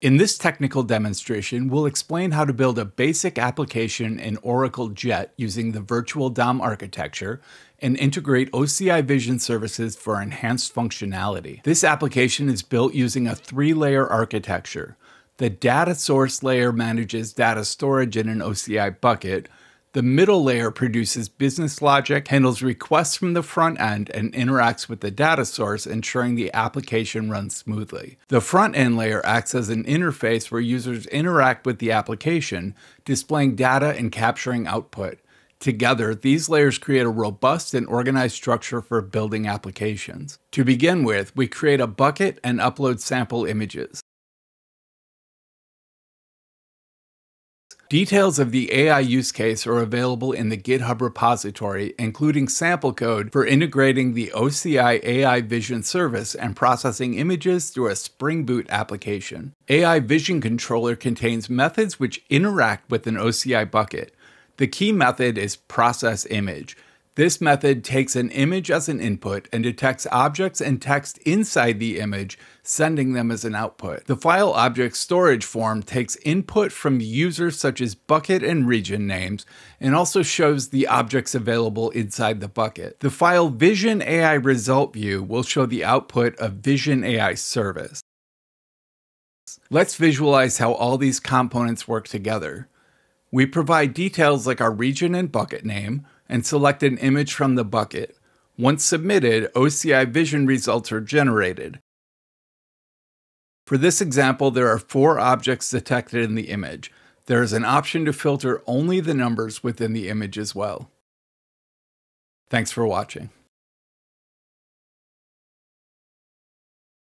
In this technical demonstration, we'll explain how to build a basic application in Oracle Jet using the Virtual DOM architecture and integrate OCI Vision services for enhanced functionality. This application is built using a three-layer architecture. The data source layer manages data storage in an OCI bucket, the middle layer produces business logic, handles requests from the front end, and interacts with the data source, ensuring the application runs smoothly. The front end layer acts as an interface where users interact with the application, displaying data and capturing output. Together, these layers create a robust and organized structure for building applications. To begin with, we create a bucket and upload sample images. Details of the AI use case are available in the GitHub repository, including sample code for integrating the OCI AI Vision service and processing images through a Spring Boot application. AI Vision Controller contains methods which interact with an OCI bucket. The key method is process image. This method takes an image as an input and detects objects and text inside the image, sending them as an output. The file object storage form takes input from users such as bucket and region names, and also shows the objects available inside the bucket. The file Vision AI Result View will show the output of Vision AI Service. Let's visualize how all these components work together. We provide details like our region and bucket name, and select an image from the bucket. Once submitted, OCI Vision results are generated. For this example, there are four objects detected in the image. There is an option to filter only the numbers within the image as well. Thanks for watching.